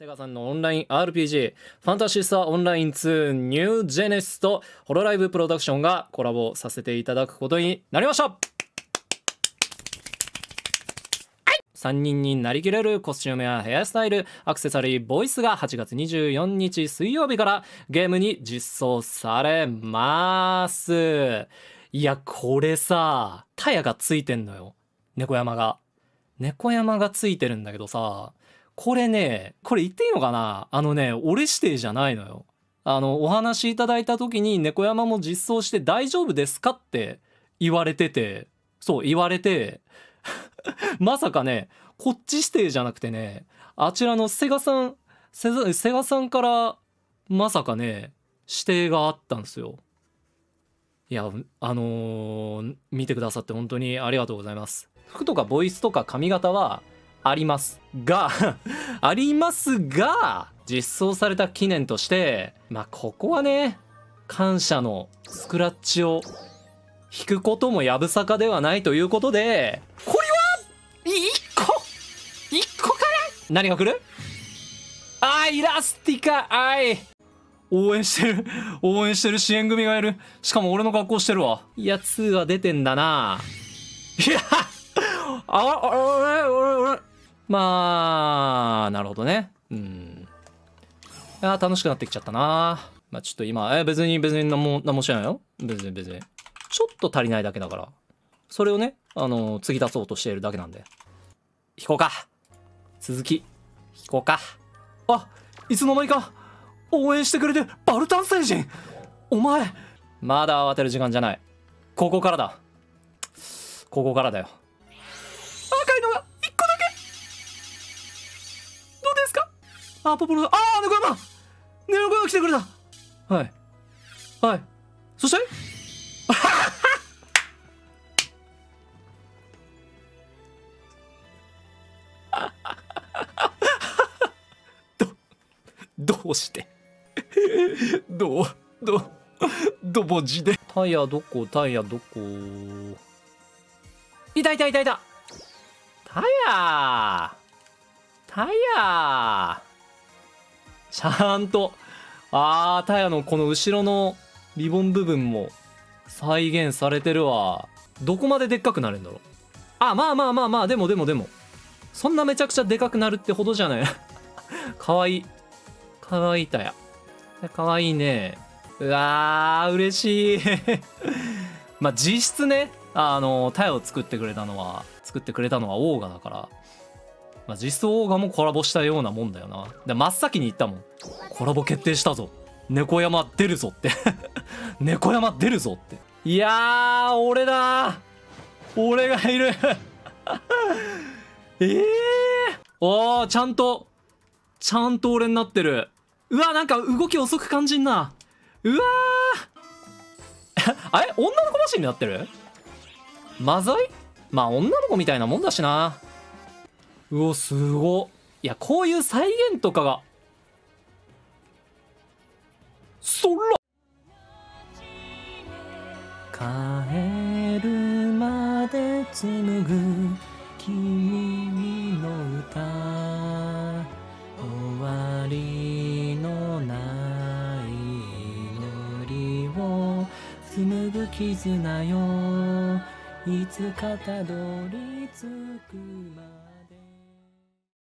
セガさんのオンライン RPG ファンタシスタオンライン2ニュージェネシスとホロライブプロダクションがコラボさせていただくことになりました。3人になりきれるコスチュームやヘアスタイルアクセサリーボイスが8月24日水曜日からゲームに実装されます。いやこれさタヤがついてんのよ。猫山が。猫山がついてるんだけどさこれねこれ言っていいのかな？あのね俺指定じゃないのよ。あのお話いただいた時に猫山も実装して大丈夫ですかって言われてて。そう言われて。まさかねこっち指定じゃなくてねあちらのセガさんセガさんからまさかね指定があったんですよ。いやあのー見てくださって本当にありがとうございます。服とかボイスとか髪型はありますが ありますが実装された記念としてまあここはね感謝のスクラッチを引くこともやぶさかではないということでこれは1個1個かな何が来る？あイラスティカあい応援してる。応援してる支援組がいる。しかも俺の格好してるわ。いや2は出てんだな。いやああ俺俺俺まあなるほどね。うん。いや楽しくなってきちゃったな。まあちょっと今え別に別に何も何もしてないよ。別に別に。ちょっと足りないだけだから。それをねあの継ぎ出そうとしているだけなんで。引こうか。続き引こうか。あいつの間にか応援してくれてバルタン星人。お前まだ慌てる時間じゃない。ここからだ。ここからだよ。あポポロああ猫山。猫山来てくれた。はい。はい。そして どどうして？どう？どどぼじで？タイヤどこ？タイヤどこ？いたいたいたい。たタイヤタイヤちゃんと。あータイヤのこの後ろのリボン部分も再現されてるわ。どこまででっかくなるんだろう。あまあまあまあまあでもでもでも。そんなめちゃくちゃでかくなるってほどじゃない。かわいい。かわいいタヤ。かわいいね。うわー嬉しい。まあ実質ねあのタヤを作ってくれたのは作ってくれたのはオーガだから、まあ、実質オーガもコラボしたようなもんだよな。で真っ先に言ったもん。コラボ決定したぞ。猫山出るぞって。猫山出るぞって。いやー俺だ俺がいる。え えー、おーちゃんとちゃんと俺になってる。うわなんか動き遅く感じんな。うわー。あれ？女の子マシンになってる？マザイまあ女の子みたいなもんだしな。うおすごいやこういう再現とかが。そら。帰るまで紡ぐ君の歌。終わりのない祈りを紡ぐ絆よ。いつかたどり着